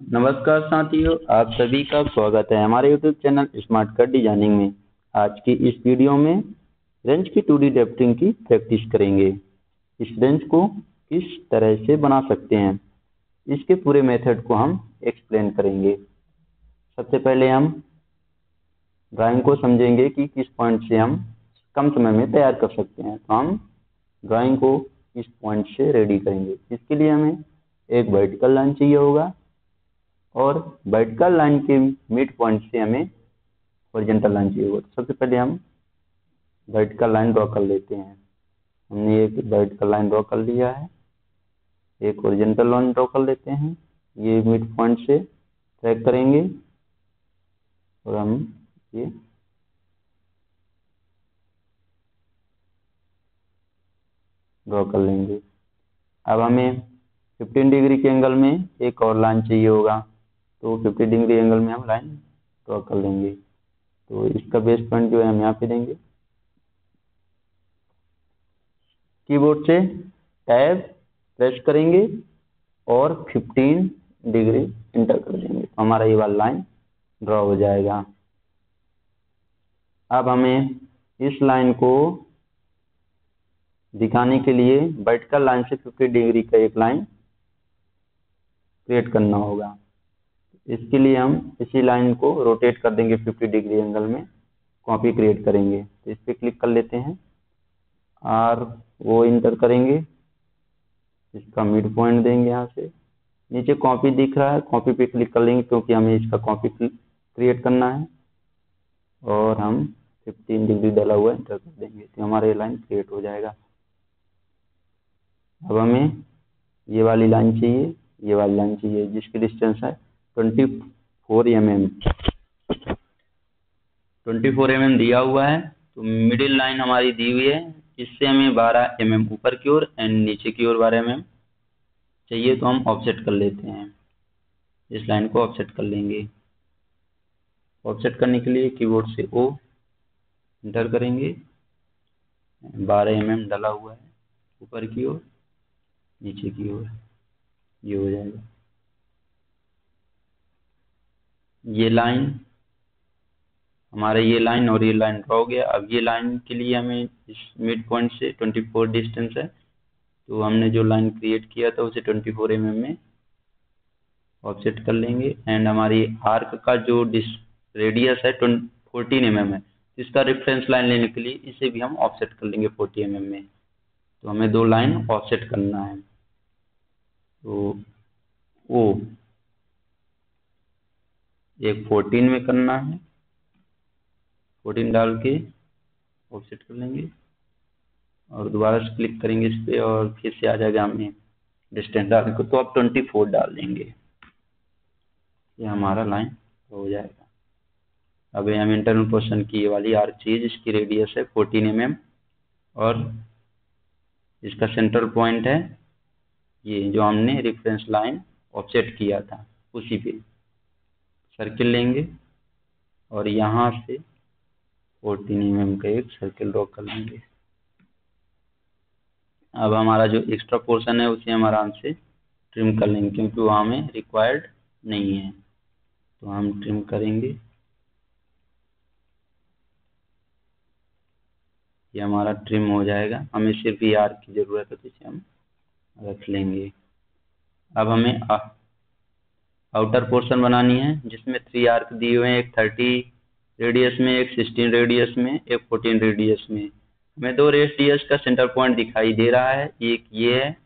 नमस्कार साथियों, आप सभी का स्वागत है हमारे YouTube channel smart cut designing में। आज की इस वीडियो में रेंज की टू डी ड्राफ्टिंग की प्रैक्टिस करेंगे। इस रेंज को किस तरह से बना सकते हैं, इसके पूरे मेथड को हम एक्सप्लेन करेंगे। सबसे पहले हम ड्राइंग को समझेंगे कि किस पॉइंट से हम कम समय में तैयार कर सकते हैं। तो हम ड्राइंग को इस पॉइंट से रेडी करेंगे। इसके लिए हमें एक वर्टिकल लाइन चाहिए होगा। और वर्टिकल लाइन के मिड पॉइंट से हमें हॉरिजॉन्टल लाइन चाहिए होगा। सबसे पहले हम वर्टिकल लाइन ड्रॉ कर लेते हैं। हमने एक वर्टिकल लाइन ड्रॉ कर लिया है। एक हॉरिजॉन्टल लाइन ड्रॉ कर लेते हैं। ये मिड पॉइंट से ट्रैक करेंगे और हम ये ड्रॉ कर लेंगे। अब हमें 15 डिग्री के एंगल में एक और लाइन चाहिए होगा। तो 50 डिग्री एंगल में हम लाइन ड्रॉ कर लेंगे। तो इसका बेस पॉइंट जो है हम यहाँ पे देंगे। कीबोर्ड से टैब प्रेस करेंगे और 15 डिग्री इंटर कर देंगे। तो हमारा ये वाला लाइन ड्रॉ हो जाएगा। अब हमें इस लाइन को दिखाने के लिए वर्टिकल लाइन से 50 डिग्री का एक लाइन क्रिएट करना होगा। इसके लिए हम इसी लाइन को रोटेट कर देंगे 50 डिग्री एंगल में कॉपी क्रिएट करेंगे। तो इस पर क्लिक कर लेते हैं। आर वो इंटर करेंगे। इसका मिड पॉइंट देंगे यहाँ से। नीचे कॉपी दिख रहा है। कॉपी पे क्लिक कर लेंगे क्योंकि हमें इसका कॉपी क्रिएट करना है। और हम 15 डिग्री डाला हुआ इंटर कर देंगे। तो हमारा लाइन क्रिएट हो जाएगा। अब हमें ये वाली लाइन चाहिए, ये वाली लाइन चाहिए, जिसकी डिस्टेंस है twenty four M M twenty four M M दिया हुआ है तो मिडिल लाइन हमारी दी हुई है, इससे हमें बारह एम एम ऊपर की ओर एंड नीचे की ओर बारह एम एम चाहिए तो हम ऑफसेट कर लेते हैं। इस लाइन को ऑफसेट कर लेंगे। ऑफसेट करने के लिए कीबोर्ड से ओ इंटर करेंगे। बारह एम एम डला हुआ है, ऊपर की ओर, नीचे की ओर। ये हो जाएगा। ये लाइन, हमारा ये लाइन और ये लाइन ड्रॉ हो गया। अब ये लाइन के लिए हमें इस मिड पॉइंट से 24 डिस्टेंस है। तो हमने जो लाइन क्रिएट किया था, उसे 24 फोर mm में ऑफसेट कर लेंगे। एंड हमारी आर्क का जो रेडियस है फोर्टीन एम mm है। इसका रेफरेंस लाइन लेने के लिए इसे भी हम ऑफसेट कर लेंगे 40 एम mm में। तो हमें दो लाइन ऑफसेट करना है। तो ओ एक फोर्टीन में करना है। फोर्टीन डाल के ऑफसेट कर लेंगे। और दोबारा से क्लिक करेंगे इस पर और फिर से आ जाएगा हमें डिस्टेंस डालने को। तो आप ट्वेंटी फोर डाल देंगे। ये हमारा लाइन हो जाएगा। अब हम इंटरनल पोर्शन की वाली हर चीज़, इसकी रेडियस है फोर्टीन एम mm और इसका सेंट्रल पॉइंट है। ये जो हमने रेफरेंस लाइन ऑफसेट किया था, उसी पे। सर्किल लेंगे और यहाँ से फोर्टीन एम mm का एक सर्किल ड्रॉ कर लेंगे। अब हमारा जो एक्स्ट्रा पोर्शन है उसे हम आराम से ट्रिम कर लेंगे क्योंकि वहाँ में रिक्वायर्ड नहीं है। तो हम ट्रिम करेंगे। ये हमारा ट्रिम हो जाएगा। हमें सिर्फ़ ये आर की ज़रूरत है तो इसे हम रख लेंगे। अब हमें आउटर पोर्शन बनानी है, जिसमें थ्री आर्क दिए हुए हैं, एक थर्टी रेडियस में, एक सिक्सटीन रेडियस में, एक फोर्टीन रेडियस में। हमें दो रेडियस का सेंटर पॉइंट दिखाई दे रहा है, एक ये है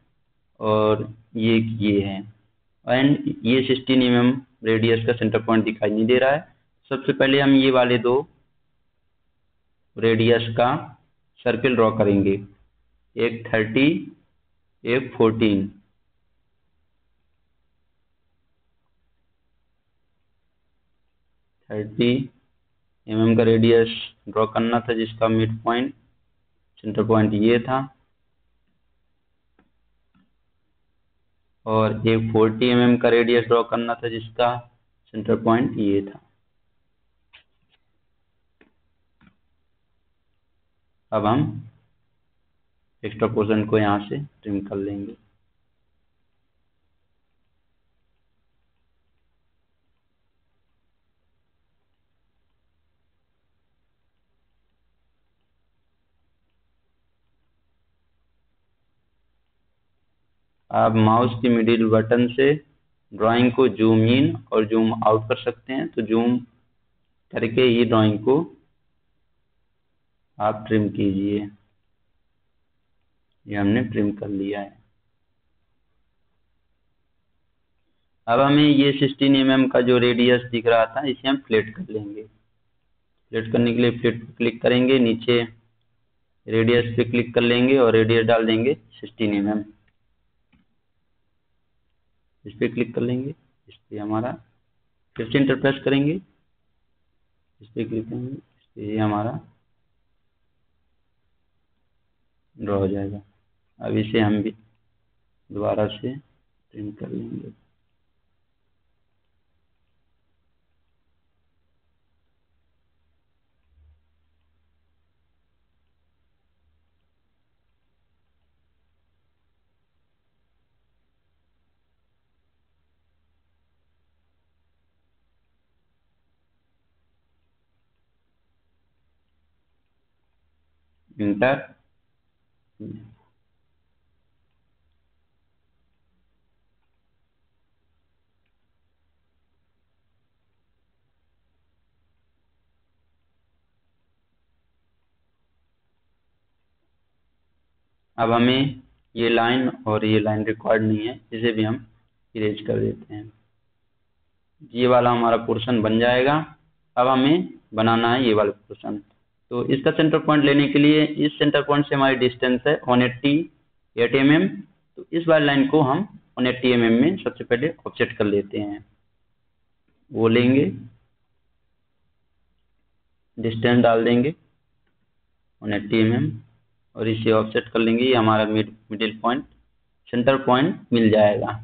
और ये ये है। एंड ये सिक्सटीन एम एम रेडियस का सेंटर पॉइंट दिखाई नहीं दे रहा है। सबसे पहले हम ये वाले दो रेडियस का सर्किल ड्रॉ करेंगे। एक थर्टी एक फोर्टीन थर्टी एम का रेडियस ड्रॉ करना था, जिसका मिड पॉइंट सेंटर पॉइंट ये था। और एक फोर्टी एम का रेडियस ड्रॉ करना था, जिसका सेंटर पॉइंट ये था। अब हम एक्स्ट्रा पोर्शन को यहाँ से ट्रिम कर लेंगे। आप माउस की मिडिल बटन से ड्राइंग को जूम इन और जूम आउट कर सकते हैं। तो जूम करके ये ड्राइंग को आप ट्रिम कीजिए। ये हमने ट्रिम कर लिया है। अब हमें ये 16 एम mm का जो रेडियस दिख रहा था, इसे हम फ्लेट कर लेंगे। फ्लेट करने के लिए फ्लेट पर क्लिक करेंगे, नीचे रेडियस पे क्लिक कर लेंगे और रेडियस डाल देंगे 16 एम mm इस पर क्लिक कर लेंगे, इस पर हमारा से इंटर प्रेस करेंगे, इस पर क्लिक करेंगे, इस पर ये हमारा ड्रॉ हो जाएगा। अब इसे हम भी दोबारा से प्रिंट कर लेंगे। इंटर अब हमें ये लाइन और ये लाइन रिक्वायर्ड नहीं है, इसे भी हम इरेज कर देते हैं। ये वाला हमारा पोर्शन बन जाएगा। अब हमें बनाना है ये वाला पोर्शन तो इसका सेंटर पॉइंट लेने के लिए इस सेंटर पॉइंट से हमारी डिस्टेंस है one eighty eight M M तो इस वाली लाइन को हम वन एट्टी एम एम में सबसे पहले ऑफसेट कर लेते हैं। वो लेंगे डिस्टेंस डाल देंगे वन एट्टी एम एम और इसे ऑफसेट कर लेंगे। ये हमारा mid middle point centre point मिल जाएगा।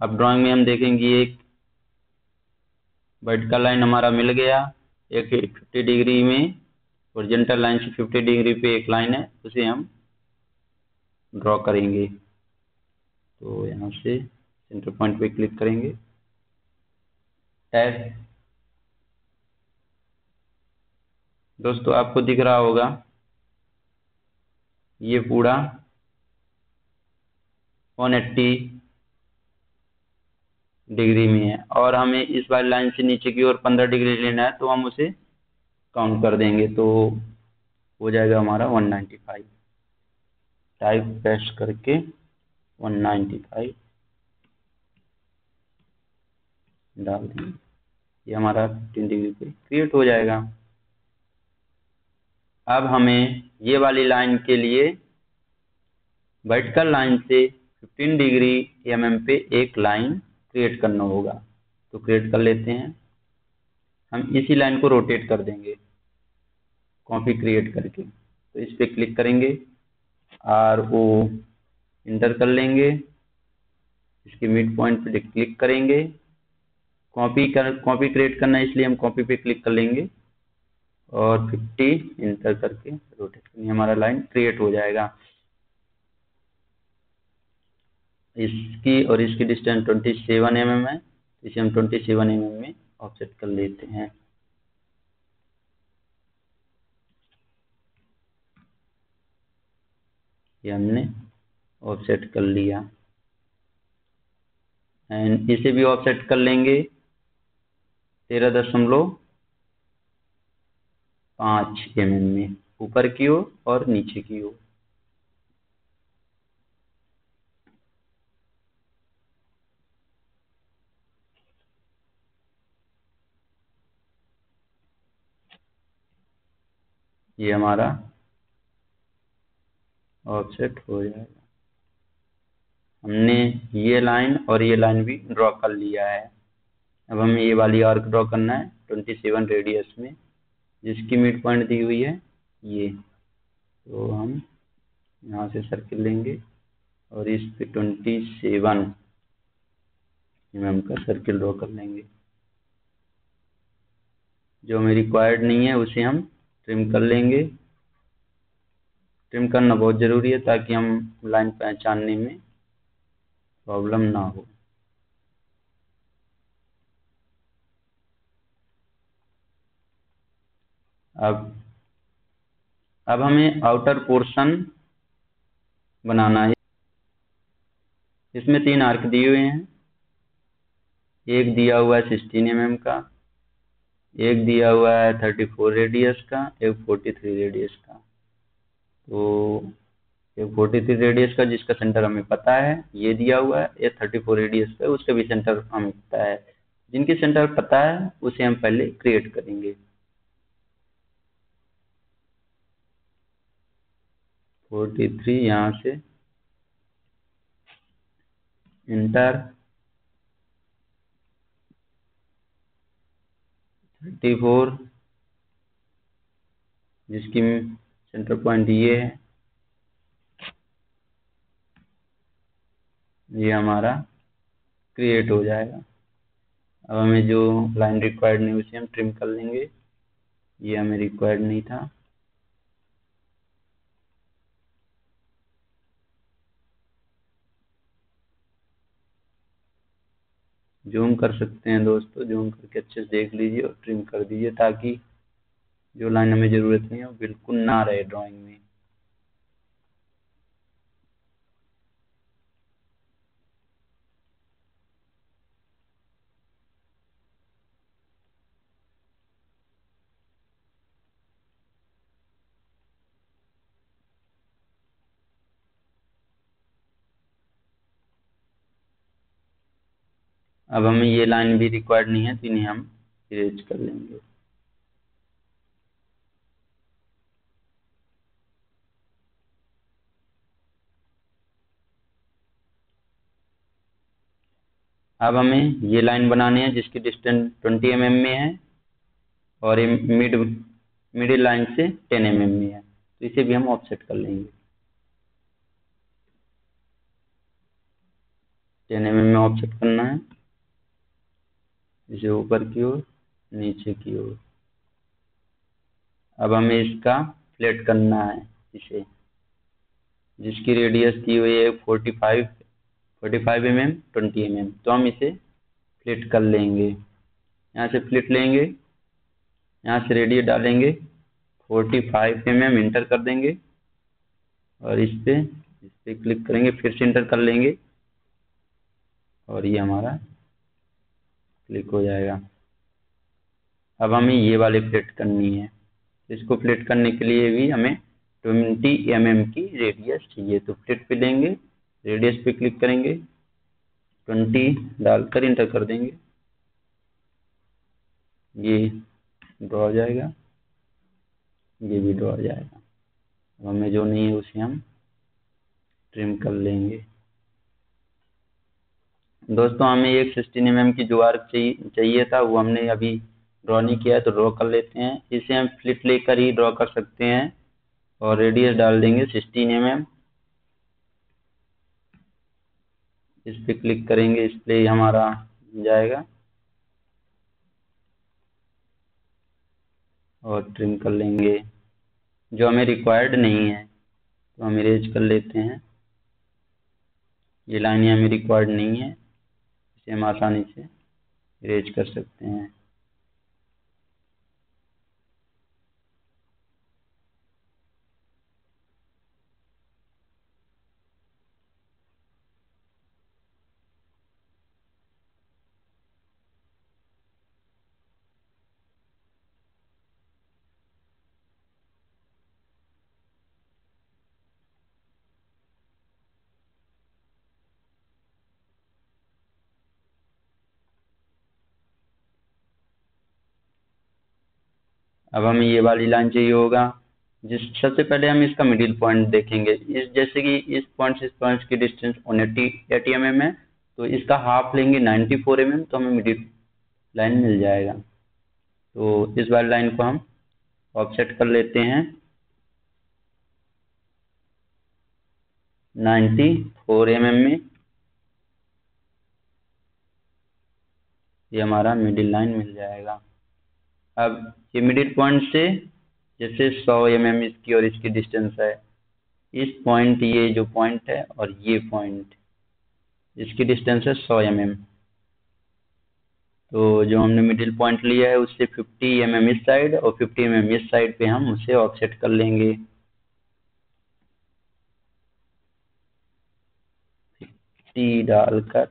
अब ड्राइंग में हम देखेंगे एक वर्टिकल लाइन हमारा मिल गया। एक फिफ्टी डिग्री में ओरिजेंटल लाइन से फिफ्टी डिग्री पे एक लाइन है, उसे हम ड्रॉ करेंगे। तो यहाँ से सेंटर पॉइंट पे क्लिक करेंगे। टैब दोस्तों, आपको दिख रहा होगा, ये पूरा 180 डिग्री में है। और हमें इस वाली लाइन से नीचे की ओर 15 डिग्री लेना है तो हम उसे काउंट कर देंगे तो हो जाएगा हमारा 195 टाइप पेस्ट करके 195 डाल देंगे। ये हमारा 15 डिग्री पे क्रिएट हो जाएगा। अब हमें ये वाली लाइन के लिए वर्टिकल लाइन से 15 डिग्री एम mm पे एक लाइन क्रिएट करना होगा। तो क्रिएट कर लेते हैं। हम इसी लाइन को रोटेट कर देंगे। कॉपी क्रिएट करके। तो इस पर क्लिक करेंगे। आर ओ इंटर कर लेंगे। इसके मिड पॉइंट पे क्लिक करेंगे। कॉपी कर कॉपी क्रिएट करना है इसलिए हम कॉपी पे क्लिक कर लेंगे। और 50 इंटर करके रोटेट करनी हमारा लाइन क्रिएट हो जाएगा। इसकी और इसकी डिस्टेंस 27 एम mm है इसे हम 27 एम mm में ऑफसेट कर लेते हैं। ये हमने ऑफसेट कर लिया। एंड इसे भी ऑफसेट कर लेंगे तेरह दशमलव पाँच एम mm में, ऊपर की ओर और नीचे की ओर। ये हमारा ऑफसेट हो जाएगा। हमने ये लाइन और ये लाइन भी ड्रॉ कर लिया है। अब हमें ये वाली आर्क ड्रॉ करना है ट्वेंटी सेवन रेडियस में, जिसकी मिड पॉइंट दी हुई है, ये। तो हम यहाँ से सर्किल लेंगे और इस पे ट्वेंटी सेवन एम का सर्किल ड्रॉ कर लेंगे। जो हमें रिक्वायर्ड नहीं है, उसे हम ट्रिम कर लेंगे। ट्रिम करना बहुत ज़रूरी है ताकि हम लाइन पहचानने में प्रॉब्लम ना हो। अब अब हमें आउटर पोर्शन बनाना है। इसमें तीन आर्क दिए हुए हैं। एक दिया हुआ है सिक्सटीन एम mm का। एक दिया हुआ है थर्टी फोर रेडियस का, एक फोर्टी थ्री रेडियस का। तो एक फोर्टी थ्री रेडियस का जिसका सेंटर हमें पता है, ये दिया हुआ है, ये थर्टी फोर रेडियस का उसका भी सेंटर हमें पता है। जिनके सेंटर पता है, उसे हम पहले क्रिएट करेंगे। फोर्टी थ्री यहाँ से। इंटर थर्टी फोर, जिसकी सेंटर पॉइंट ये है। ये हमारा क्रिएट हो जाएगा। अब हमें जो लाइन रिक्वायर्ड नहीं, उसे हम ट्रिम कर लेंगे। ये हमें रिक्वायर्ड नहीं था। जूम कर सकते हैं दोस्तों, जूम करके अच्छे से देख लीजिए और ट्रिम कर दीजिए ताकि जो लाइन हमें ज़रूरत नहीं है वो बिल्कुल ना रहे ड्राइंग में। अब हमें ये लाइन भी रिक्वायर्ड नहीं है तो इन्हें हम इरेज कर लेंगे। अब हमें ये लाइन बनानी है, जिसकी डिस्टेंस 20 एम mm में है, और ये मिड मिडिल लाइन से 10 एम mm में है। तो इसे भी हम ऑफसेट कर लेंगे। 10 एम mm में ऑफसेट करना है। इसे ऊपर की ओर, नीचे की ओर। अब हमें इसका फ्लेट करना है, इसे। जिसकी रेडियस की हुई है forty five forty five M M twenty M M तो हम इसे फ्लिट कर लेंगे। यहाँ से फ्लिट लेंगे, यहाँ से रेडियस डालेंगे forty five M M enter कर देंगे। और इस पर इस पर क्लिक करेंगे, फिर से इंटर कर लेंगे। और ये हमारा क्लिक हो जाएगा। अब हमें ये वाली प्लेट करनी है। इसको प्लेट करने के लिए भी हमें ट्वेंटी एम mm की रेडियस चाहिए। तो प्लेट पे देंगे रेडियस पे क्लिक करेंगे ट्वेंटी डालकर इंटर कर देंगे। ये ड्रॉ हो जाएगा। ये भी ड्रॉ हो जाएगा। अब हमें जो नहीं है उसे हम ट्रिम कर लेंगे। दोस्तों, हमें एक सिक्सटीन एम की जो आर्क चाहिए चाहिए था, वो हमने अभी ड्रॉ नहीं किया है तो ड्रॉ कर लेते हैं। इसे हम फ्लिट लेकर ही ड्रॉ कर सकते हैं और रेडियस डाल देंगे सिक्सटीन एम इस पर क्लिक करेंगे इस पर हमारा जाएगा। और ट्रिम कर लेंगे। जो हमें रिक्वायर्ड नहीं है तो हम इरेज कर लेते हैं। ये लाइन हमें रिक्वायर्ड नहीं है। इसे हम आसानी से इरेज कर सकते हैं। अब हमें ये वाली लाइन चाहिए होगा, जिस सबसे पहले हम इसका मिडिल पॉइंट देखेंगे। इस, जैसे कि इस पॉइंट इस पॉइंट की distance one eighty M M है तो इसका हाफ़ लेंगे नाइन्टी फोर एम एम तो हमें मिडिल लाइन मिल जाएगा। तो इस वाली लाइन को हम ऑफसेट कर लेते हैं। नाइन्टी फोर एम एम में ये हमारा मिडिल लाइन मिल जाएगा। अब ये मिडिल पॉइंट से जैसे 100 एम एम इसकी और इसकी डिस्टेंस है, इस पॉइंट ये जो पॉइंट है और ये पॉइंट इसकी डिस्टेंस है 100 एम एम तो जो हमने मिडिल पॉइंट लिया है उससे 50 एम एम इस साइड और 50 एम एम इस साइड पे हम उसे ऑफसेट कर लेंगे। डालकर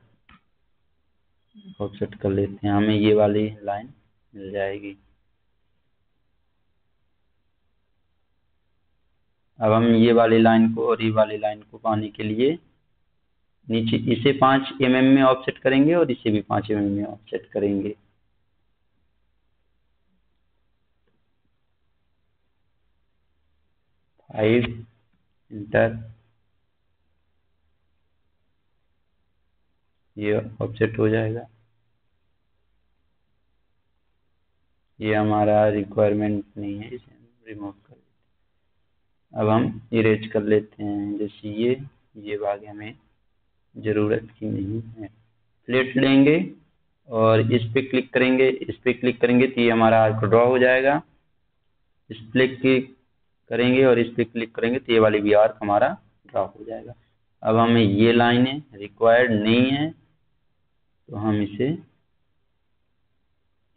ऑफसेट कर लेते हैं। हमें ये वाली लाइन मिल जाएगी। अब हम ये वाली लाइन को और ये वाली लाइन को पाने के लिए नीचे, इसे पाँच एम mm में ऑफसेट करेंगे और इसे भी पाँच एम mm में ऑफसेट करेंगे। फाइव इंटर ये ऑफसेट हो जाएगा। ये हमारा रिक्वायरमेंट नहीं है, इसे रिमूव अब हम इरेज कर लेते हैं। जैसे ये ये भाग हमें ज़रूरत की नहीं है। प्लेट लेंगे और इस पर क्लिक करेंगे, इस पर क्लिक करेंगे तो ये हमारा आर्क ड्रॉ हो जाएगा। इस पे क्लिक करेंगे और इस पर क्लिक करेंगे तो ये वाली भी आर्क हमारा ड्रॉ हो जाएगा। अब हमें ये लाइनें रिक्वायर्ड नहीं है तो हम इसे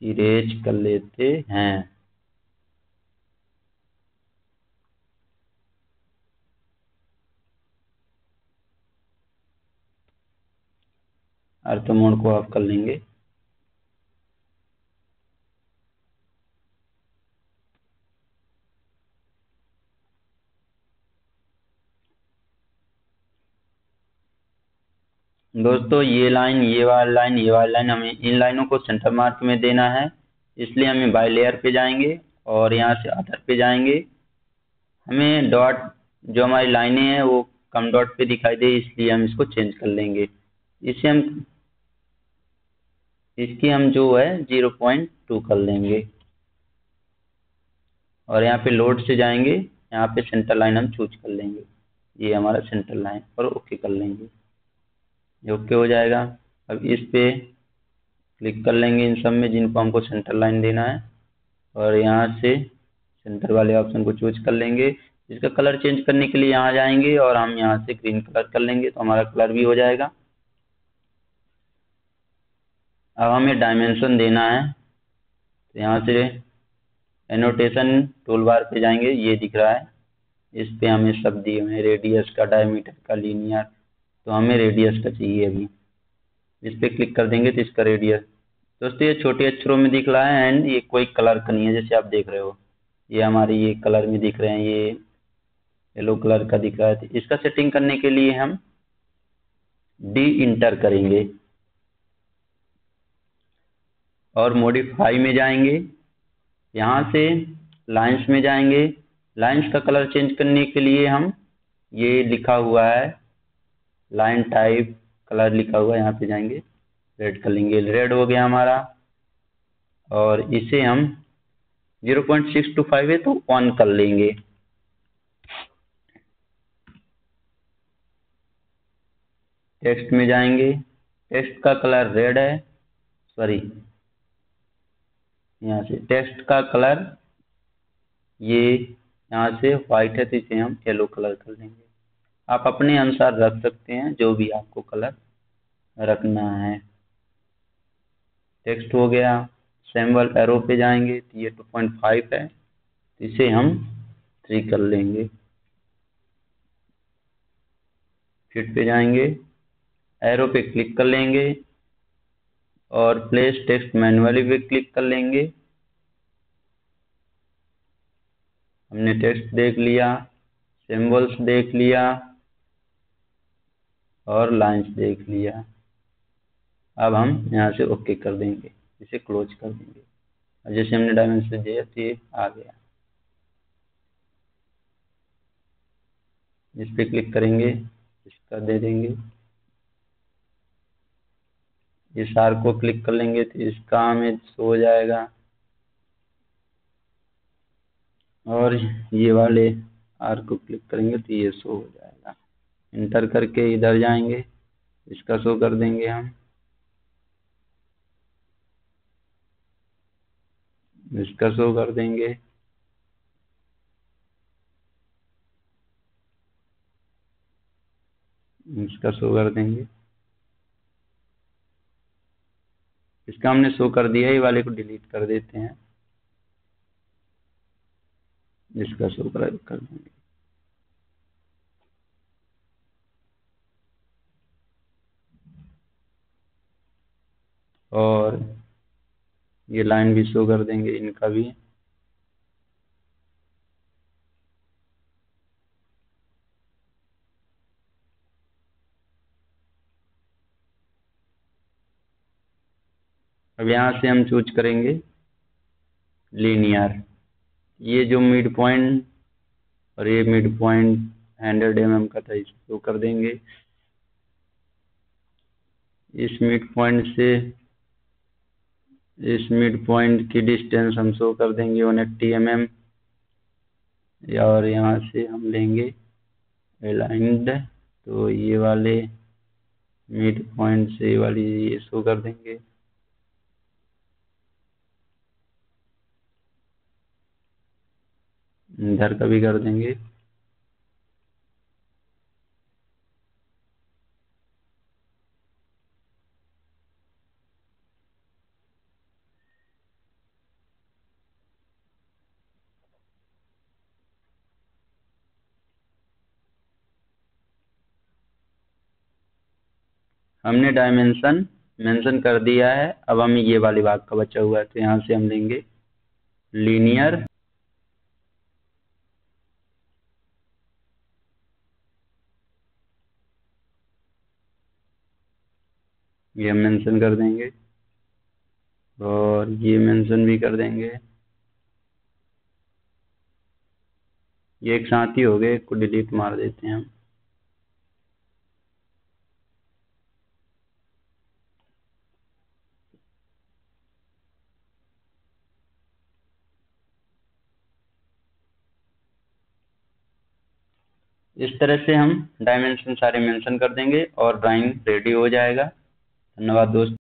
इरेज कर लेते हैं। अर्थ मोड को ऑफ़ कर लेंगे। दोस्तों, ये लाइन, ये वाली लाइन, ये वाली लाइन हमें इन लाइनों को सेंटर मार्क में देना है। इसलिए हमें बाय लेयर पे जाएँगे और यहाँ से अदर पे जाएँगे। हमें डॉट जो हमारी लाइनें हैं, वो कम डॉट पे दिखाई दे, इसलिए हम इसको चेंज कर लेंगे। इसे हम इसकी हम जो है ज़ीरो पॉइंट टू कर लेंगे। और यहाँ पे लोड से जाएँगे, यहाँ पे सेंटर लाइन हम चूज़ कर लेंगे। ये हमारा सेंटर लाइन और ओके कर लेंगे। ओके हो जाएगा। अब इस पे क्लिक कर लेंगे इन सब में जिनको हमको सेंटर लाइन देना है। और यहाँ से सेंटर वाले ऑप्शन को चूज़ कर लेंगे। इसका कलर चेंज करने के लिए यहाँ जाएँगे और हम यहाँ से ग्रीन कलर कर लेंगे तो हमारा कलर भी हो जाएगा। अब हमें डायमेंशन देना है। तो यहाँ से एनोटेशन टूल बार पे जाएँगे, ये दिख रहा है। इस पे हमें सब दिए हुए रेडियस का डायमीटर का लीनियर तो हमें रेडियस का चाहिए अभी। इस पर क्लिक कर देंगे तो इसका रेडियस दोस्तों, ये छोटे अक्षरों में दिख रहा है एंड ये कोई कलर का नहीं है, जैसे आप देख रहे हो। ये हमारे ये कलर में दिख रहे हैं, ये येलो कलर का दिख रहा है। तो इसका सेटिंग करने के लिए हम डी इंटर करेंगे। और मॉडिफाई में जाएँगे। यहाँ से लाइंस में जाएँगे। लाइंस का कलर चेंज करने के लिए हम ये लिखा हुआ है। लाइन टाइप कलर लिखा हुआ है, यहाँ पे जाएँगे। रेड कर लेंगे। रेड हो गया हमारा। और इसे हम zero point six two five है तो ऑन कर लेंगे। टेक्स्ट में जाएँगे। टेक्स्ट का कलर रेड है। सॉरी यहाँ से। टेक्स्ट का कलर ये यहाँ से व्हाइट है तो इसे हम येलो कलर कर लेंगे आप अपने अनुसार रख सकते हैं, जो भी आपको कलर रखना है। टेक्स्ट हो गया। सैम्बल एरो पे जाएँगे तो ये टू पॉइंट फाइव है। तो इसे हम थ्री कर लेंगे। फिट पे जाएँगे। एरो पे क्लिक कर लेंगे। और प्लेस टेक्स्ट मैनुअली पे क्लिक कर लेंगे। हमने टेक्स्ट देख लिया सिंबल्स देख लिया और लाइंस देख लिया। अब हम यहाँ से ओके कर देंगे, इसे क्लोज कर देंगे। और जैसे हमने डायमेंशन दिया तो ये आ गया। इस पर क्लिक करेंगे इसका दे देंगे। इस आर को क्लिक कर लेंगे तो इसका हमें शो हो जाएगा। और ये वाले आर को क्लिक करेंगे तो ये शो हो जाएगा। इंटर करके इधर जाएँगे, इसका शो कर देंगे हम। इसका शो कर देंगे। इसका शो कर देंगे। इसका हमने शो कर दिया ही वाले को डिलीट कर देते हैं। इसका शो कर कर देंगे। और ये लाइन भी शो कर देंगे, इनका भी। अब यहाँ से हम चूज़ करेंगे लीनियर ये जो मिड पॉइंट और ये मिड पॉइंट हंड्रेड एम का था, इसको कर देंगे। इस मिड पॉइंट से, इस मिड पॉइंट की डिस्टेंस हम शो कर देंगे वन एट्टी एम एम और यहाँ से हम लेंगे अलाइंड तो ये वाले मिड पॉइंट से वाली ये शो कर देंगे। इधर का भी कर देंगे। हमने डायमेंशन मेंशन कर दिया है। अब हम ये वाली भाग का बचा हुआ है तो यहाँ से हम लेंगे। लीनियर ये हम मेंशन कर देंगे। और ये मेंशन भी कर देंगे। ये एक साथ ही हो गए को डिलीट मार देते हैं हम। इस तरह से हम डायमेंशन सारे मेंशन कर देंगे और ड्राइंग रेडी हो जाएगा। धन्यवाद दोस्तों